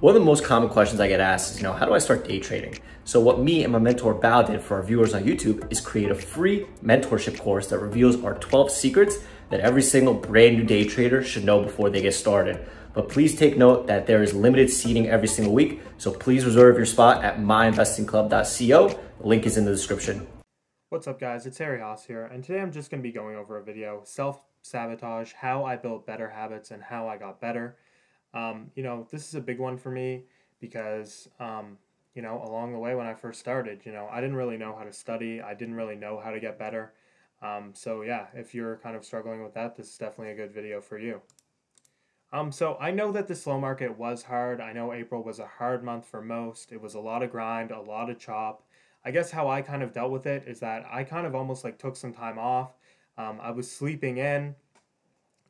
One of the most common questions I get asked is, you know, how do I start day trading? So what me and my mentor Bao did for our viewers on YouTube is create a free mentorship course that reveals our 12 secrets that every single brand new day trader should know before they get started. But please take note that there is limited seating every single week. So please reserve your spot at myinvestingclub.co. The link is in the description. What's up guys, it's Harry Haas here, and today I'm just going to be going over a video, self-sabotage, how I built better habits and how I got better. Um, you know, this is a big one for me because, um, you know, along the way when I first started, you know, I didn't really know how to study. I didn't really know how to get better. Um, so yeah, if you're kind of struggling with that, this is definitely a good video for you. Um, so I know that the slow market was hard. I know April was a hard month for most. It was a lot of grind, a lot of chop. I guess how I kind of dealt with it is that I kind of almost like took some time off. Um, I was sleeping in.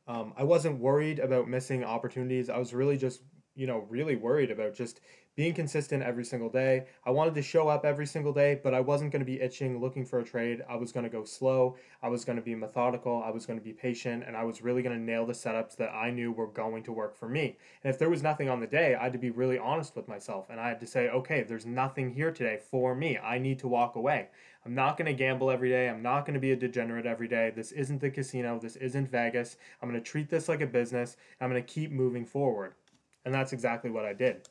Um, I wasn't worried about missing opportunities. I was really just, you know, really worried about just being consistent every single day. I wanted to show up every single day, but I wasn't going to be itching looking for a trade. I was going to go slow. I was going to be methodical. I was going to be patient, and I was really going to nail the setups that I knew were going to work for me. And if there was nothing on the day, I had to be really honest with myself, and I had to say, okay, there's nothing here today for me. I need to walk away. I'm not going to gamble every day. I'm not going to be a degenerate every day. This isn't the casino. This isn't Vegas. I'm going to treat this like a business. I'm going to keep moving forward. And that's exactly what I did.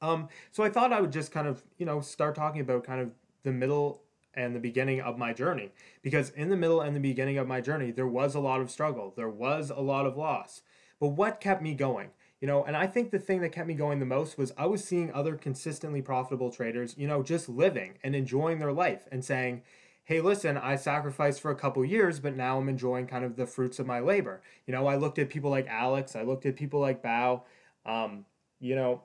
Um, so I thought I would just kind of, you know, start talking about kind of the middle and the beginning of my journey. Because in the middle and the beginning of my journey, there was a lot of struggle, there was a lot of loss. But what kept me going? You know, and I think the thing that kept me going the most was I was seeing other consistently profitable traders, you know, just living and enjoying their life and saying, hey, listen, I sacrificed for a couple years, but now I'm enjoying kind of the fruits of my labor. You know, I looked at people like Alex, I looked at people like Bao. Um, you know,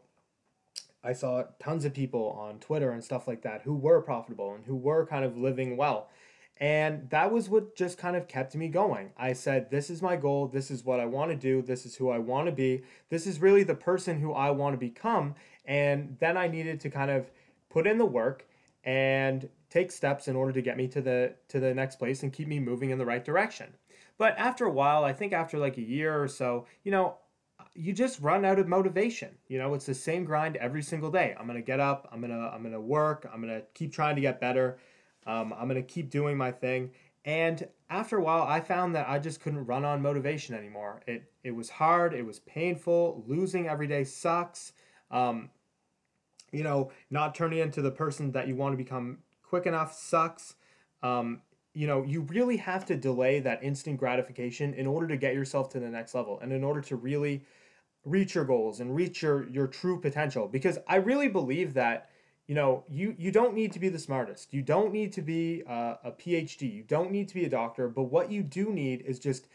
I saw tons of people on Twitter and stuff like that who were profitable and who were kind of living well. And that was what just kind of kept me going. I said, This is my goal. This is what I want to do. This is who I want to be. This is really the person who I want to become. And then I needed to kind of put in the work and take steps in order to get me to the to the next place and keep me moving in the right direction. But after a while, I think after like a year or so, you know, you just run out of motivation. You know, it's the same grind every single day. I'm gonna get up. I'm gonna I'm gonna work. I'm gonna keep trying to get better. Um, I'm to keep doing my thing. And after a while, I found that I just couldn't run on motivation anymore. It, it was hard, it was painful. Losing every day sucks. Um, you know, not turning into the person that you want to become quick enough sucks. Um, you know, you really have to delay that instant gratification in order to get yourself to the next level and in order to really reach your goals and reach your, your true potential. Because I really believe that you know, you you don't need to be the smartest. You don't need to be uh, a PhD. You don't need to be a doctor. But what you do need is just,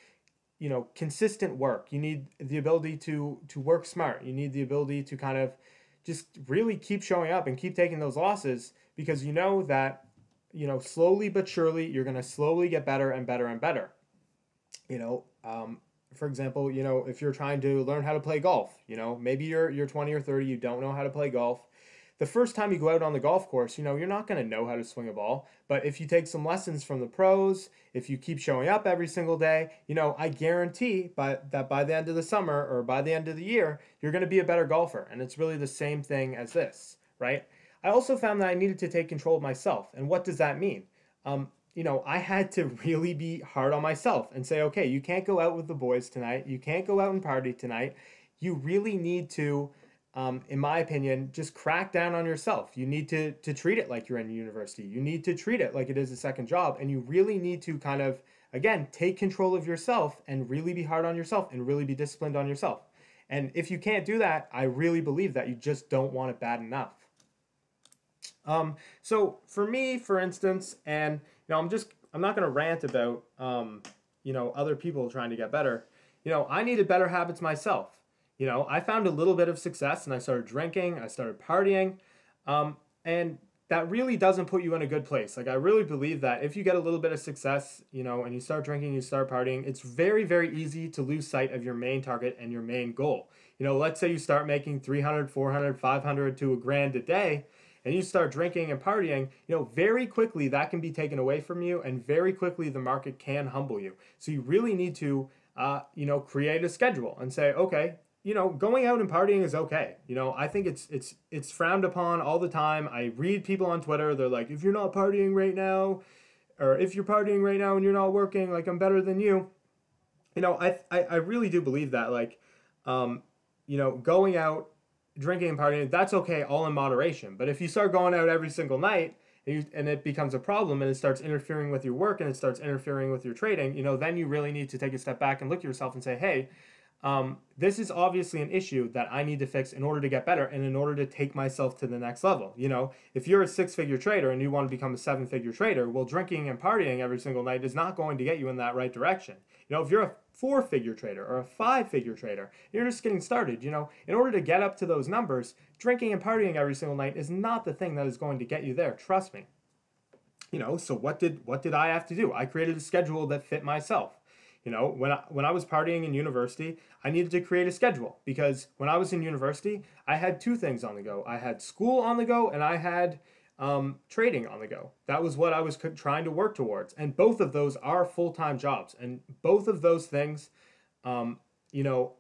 you know, consistent work. You need the ability to to work smart. You need the ability to kind of just really keep showing up and keep taking those losses because you know that, you know, slowly but surely you're gonna slowly get better and better and better. You know, um, for example, you know, if you're trying to learn how to play golf, you know, maybe you're you're 20 or 30, you don't know how to play golf the first time you go out on the golf course, you know, you're not going to know how to swing a ball. But if you take some lessons from the pros, if you keep showing up every single day, you know, I guarantee by, that by the end of the summer or by the end of the year, you're going to be a better golfer. And it's really the same thing as this, right? I also found that I needed to take control of myself. And what does that mean? Um, you know, I had to really be hard on myself and say, okay, you can't go out with the boys tonight. You can't go out and party tonight. You really need to um, in my opinion, just crack down on yourself. You need to to treat it like you're in university. You need to treat it like it is a second job, and you really need to kind of again take control of yourself and really be hard on yourself and really be disciplined on yourself. And if you can't do that, I really believe that you just don't want it bad enough. Um, so for me, for instance, and you know, I'm just I'm not going to rant about um, you know other people trying to get better. You know, I needed better habits myself you know, I found a little bit of success and I started drinking, I started partying, um, and that really doesn't put you in a good place. Like, I really believe that if you get a little bit of success, you know, and you start drinking, you start partying, it's very, very easy to lose sight of your main target and your main goal. You know, let's say you start making 300, 400, 500 to a grand a day, and you start drinking and partying, you know, very quickly that can be taken away from you, and very quickly the market can humble you. So you really need to, uh, you know, create a schedule and say, okay, you know, going out and partying is okay. You know, I think it's it's it's frowned upon all the time. I read people on Twitter, they're like, if you're not partying right now, or if you're partying right now and you're not working, like I'm better than you. You know, I I, I really do believe that. Like, um, you know, going out, drinking and partying, that's okay, all in moderation. But if you start going out every single night and, you, and it becomes a problem and it starts interfering with your work and it starts interfering with your trading, you know, then you really need to take a step back and look at yourself and say, hey, um, this is obviously an issue that I need to fix in order to get better and in order to take myself to the next level. You know, if you're a six figure trader and you want to become a seven figure trader, well, drinking and partying every single night is not going to get you in that right direction. You know, if you're a four figure trader or a five figure trader, you're just getting started. You know, in order to get up to those numbers, drinking and partying every single night is not the thing that is going to get you there. Trust me. You know, so what did what did I have to do? I created a schedule that fit myself. You know, when I, when I was partying in university, I needed to create a schedule because when I was in university, I had two things on the go. I had school on the go and I had um, trading on the go. That was what I was trying to work towards. And both of those are full time jobs. And both of those things, um, you know,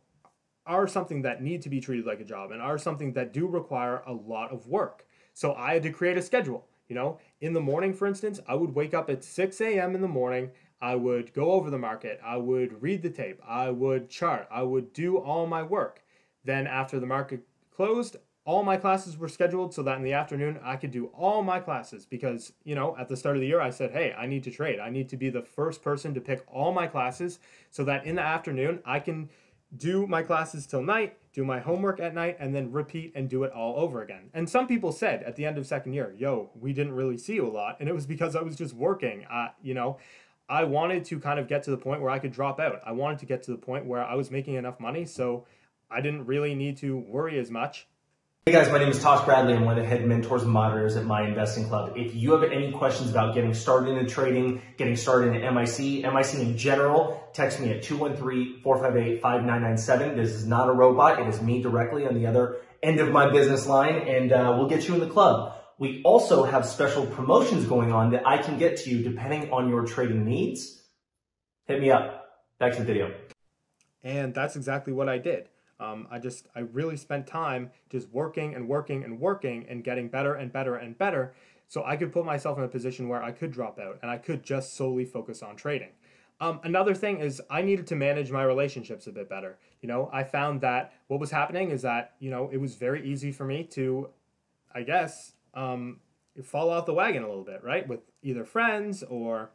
are something that need to be treated like a job and are something that do require a lot of work. So I had to create a schedule. You know, in the morning, for instance, I would wake up at 6 a.m. in the morning I would go over the market, I would read the tape, I would chart, I would do all my work. Then after the market closed, all my classes were scheduled so that in the afternoon I could do all my classes because, you know, at the start of the year I said, "Hey, I need to trade. I need to be the first person to pick all my classes so that in the afternoon I can do my classes till night, do my homework at night, and then repeat and do it all over again. And some people said at the end of second year, yo, we didn't really see you a lot. And it was because I was just working. Uh, you know, I wanted to kind of get to the point where I could drop out. I wanted to get to the point where I was making enough money, so I didn't really need to worry as much. Hey guys, my name is Tosh Bradley. I'm one of the head mentors and moderators at My Investing Club. If you have any questions about getting started in trading, getting started in MIC, MIC in general, text me at 213-458-5997. This is not a robot. It is me directly on the other end of my business line, and uh, we'll get you in the club. We also have special promotions going on that I can get to you depending on your trading needs. Hit me up. Back to the video. And that's exactly what I did. Um, I just, I really spent time just working and working and working and getting better and better and better so I could put myself in a position where I could drop out and I could just solely focus on trading. Um, another thing is I needed to manage my relationships a bit better. You know, I found that what was happening is that, you know, it was very easy for me to, I guess, um, fall off the wagon a little bit, right? With either friends or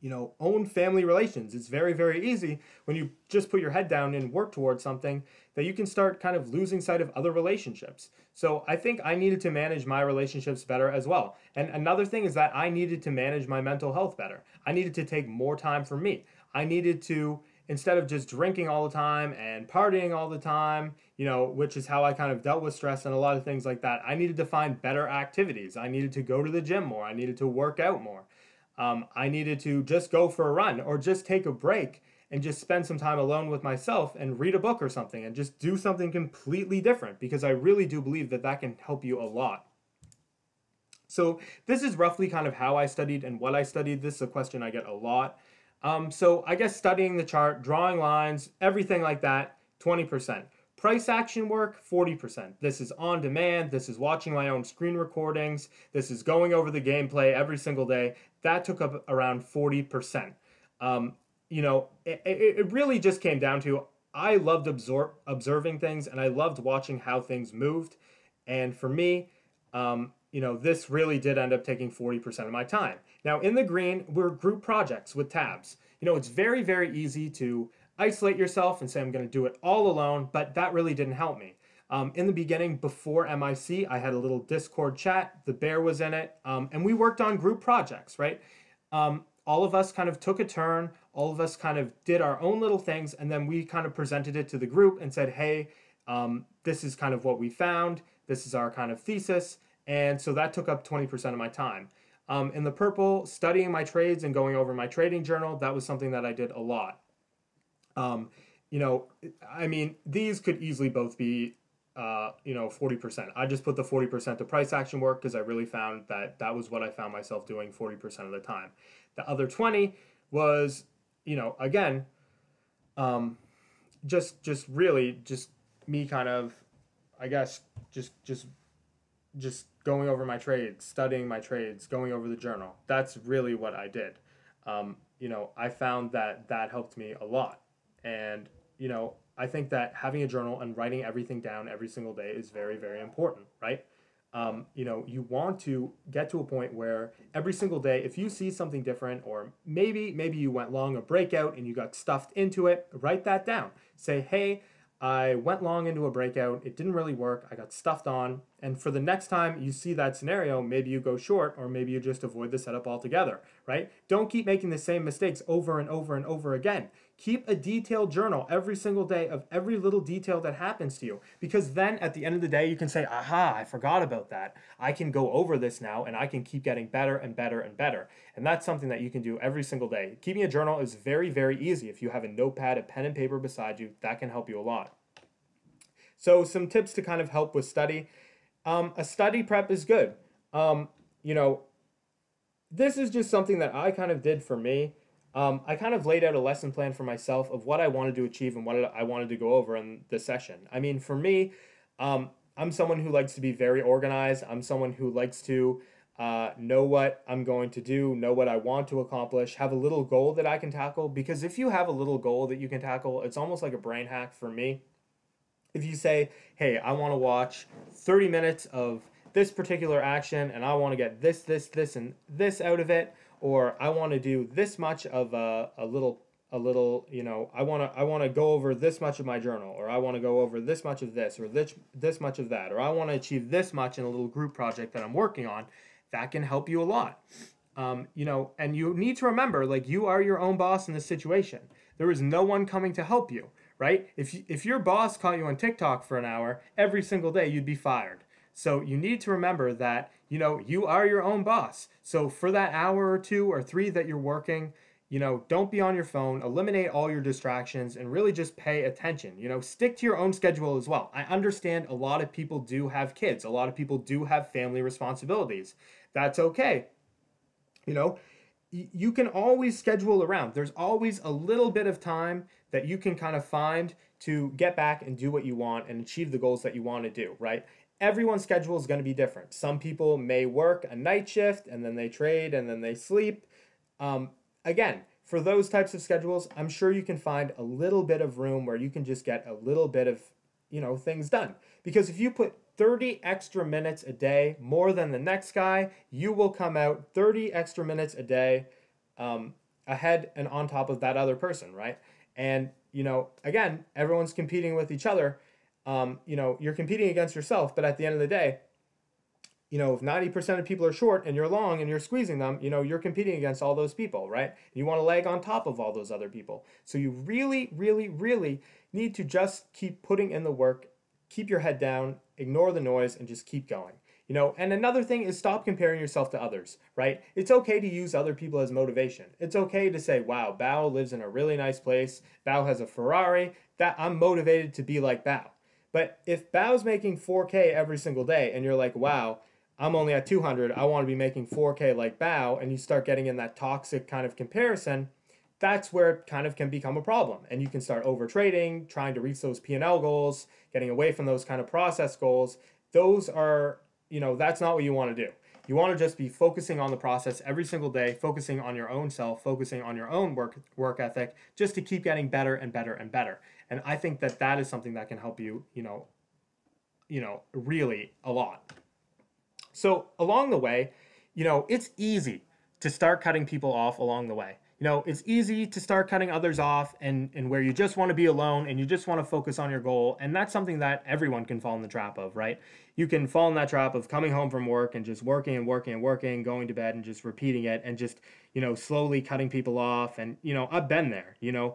you know, own family relations. It's very, very easy when you just put your head down and work towards something that you can start kind of losing sight of other relationships. So I think I needed to manage my relationships better as well. And another thing is that I needed to manage my mental health better. I needed to take more time for me. I needed to instead of just drinking all the time and partying all the time, you know, which is how I kind of dealt with stress and a lot of things like that, I needed to find better activities. I needed to go to the gym more. I needed to work out more. Um, I needed to just go for a run or just take a break and just spend some time alone with myself and read a book or something and just do something completely different because I really do believe that that can help you a lot. So, this is roughly kind of how I studied and what I studied. This is a question I get a lot. Um, so I guess studying the chart, drawing lines, everything like that, 20%. Price action work, 40%. This is on demand. This is watching my own screen recordings. This is going over the gameplay every single day. That took up around 40%. Um, you know, it, it really just came down to I loved absor- observing things and I loved watching how things moved. And for me, um, you know, this really did end up taking 40% of my time. Now, in the green, we're group projects with tabs. You know, it's very, very easy to isolate yourself and say, I'm going to do it all alone, but that really didn't help me. Um, in the beginning, before MIC, I had a little Discord chat. The bear was in it, um, and we worked on group projects, right? Um, all of us kind of took a turn. All of us kind of did our own little things, and then we kind of presented it to the group and said, hey, um, this is kind of what we found. This is our kind of thesis. And so that took up 20% of my time. Um, in the purple, studying my trades and going over my trading journal, that was something that I did a lot. Um, you know, I mean, these could easily both be, uh, you know, 40%. I just put the 40% to price action work because I really found that that was what I found myself doing 40% of the time. The other 20 was, you know, again, um, just just really just me kind of I guess just just just going over my trades, studying my trades, going over the journal. That's really what I did. Um, you know, I found that that helped me a lot. And, you know, I think that having a journal and writing everything down every single day is very, very important, right? Um, you know, you want to get to a point where every single day, if you see something different, or maybe maybe you went long a breakout and you got stuffed into it, write that down. Say, hey, I went long into a breakout. It didn't really work. I got stuffed on. And for the next time you see that scenario, maybe you go short or maybe you just avoid the setup altogether, right? Don't keep making the same mistakes over and over and over again. Keep a detailed journal every single day of every little detail that happens to you because then at the end of the day, you can say, aha, I forgot about that. I can go over this now and I can keep getting better and better and better. And that's something that you can do every single day. Keeping a journal is very, very easy. If you have a notepad, a pen and paper beside you, that can help you a lot. So, some tips to kind of help with study. Um, a study prep is good. Um, you know, this is just something that I kind of did for me um, I kind of laid out a lesson plan for myself of what I wanted to achieve and what I wanted to go over in the session. I mean, for me, um, I'm someone who likes to be very organized. I'm someone who likes to uh, know what I'm going to do, know what I want to accomplish, have a little goal that I can tackle. Because if you have a little goal that you can tackle, it's almost like a brain hack for me. If you say, hey, I want to watch 30 minutes of this particular action and I want to get this, this, this, and this out of it or I want to do this much of a, a little a little you know I want to I want to go over this much of my journal or I want to go over this much of this or this this much of that or I want to achieve this much in a little group project that I'm working on that can help you a lot. Um, you know and you need to remember like you are your own boss in this situation. There is no one coming to help you right? If if your boss caught you on TikTok for an hour every single day you'd be fired. So you need to remember that you know, you are your own boss. So for that hour or two or three that you're working, you know, don't be on your phone, eliminate all your distractions, and really just pay attention. You know, stick to your own schedule as well. I understand a lot of people do have kids, a lot of people do have family responsibilities. That's okay. You know, you can always schedule around. There's always a little bit of time that you can kind of find to get back and do what you want and achieve the goals that you want to do, right? Everyone's schedule is going to be different. Some people may work a night shift and then they trade and then they sleep. Um, again, for those types of schedules, I'm sure you can find a little bit of room where you can just get a little bit of, you know, things done. Because if you put 30 extra minutes a day more than the next guy, you will come out 30 extra minutes a day um, ahead and on top of that other person, right? And, you know, again, everyone's competing with each other um, you know, you're competing against yourself, but at the end of the day, you know, if 90% of people are short and you're long and you're squeezing them, you know, you're competing against all those people, right? You want to lag on top of all those other people. So you really, really, really need to just keep putting in the work, keep your head down, ignore the noise, and just keep going. You know, and another thing is stop comparing yourself to others, right? It's okay to use other people as motivation. It's okay to say, wow, Bao lives in a really nice place. Bao has a Ferrari. That I'm motivated to be like Bao. But if Bao's making 4K every single day and you're like, wow, I'm only at 200, I want to be making 4K like Bao, and you start getting in that toxic kind of comparison, that's where it kind of can become a problem. And you can start over trading, trying to reach those P&L goals, getting away from those kind of process goals. Those are, you know, that's not what you want to do. You want to just be focusing on the process every single day, focusing on your own self, focusing on your own work work ethic, just to keep getting better and better and better. And I think that that is something that can help you, you know, you know, really a lot. So along the way, you know, it's easy to start cutting people off along the way. You know, it's easy to start cutting others off and, and where you just want to be alone and you just want to focus on your goal. And that's something that everyone can fall in the trap of, right? You can fall in that trap of coming home from work and just working and working and working, going to bed and just repeating it and just, you know, slowly cutting people off. And, you know, I've been there, you know,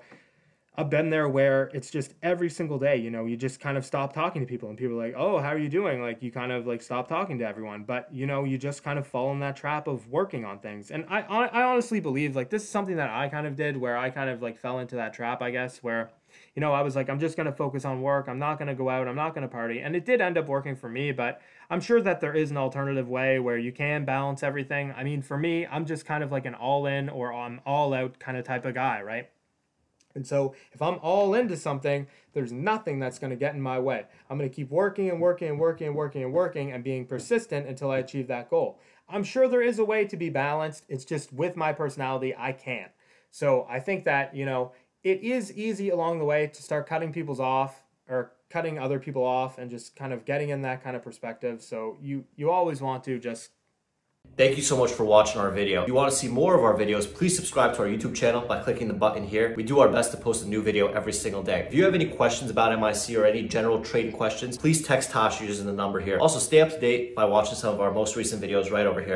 I've been there where it's just every single day, you know, you just kind of stop talking to people and people are like, oh, how are you doing? Like you kind of like stop talking to everyone. But, you know, you just kind of fall in that trap of working on things. And I, I honestly believe like this is something that I kind of did where I kind of like fell into that trap, I guess, where, you know, I was like, I'm just going to focus on work. I'm not going to go out. I'm not going to party. And it did end up working for me, but I'm sure that there is an alternative way where you can balance everything. I mean, for me, I'm just kind of like an all in or I'm all out kind of type of guy, right? And so if I'm all into something, there's nothing that's going to get in my way. I'm going to keep working and working and working and working and working and being persistent until I achieve that goal. I'm sure there is a way to be balanced. It's just with my personality, I can't. So I think that, you know, it is easy along the way to start cutting people's off or cutting other people off and just kind of getting in that kind of perspective. So you you always want to just Thank you so much for watching our video. If you want to see more of our videos, please subscribe to our YouTube channel by clicking the button here. We do our best to post a new video every single day. If you have any questions about MIC or any general trading questions, please text Tosh using the number here. Also, stay up to date by watching some of our most recent videos right over here.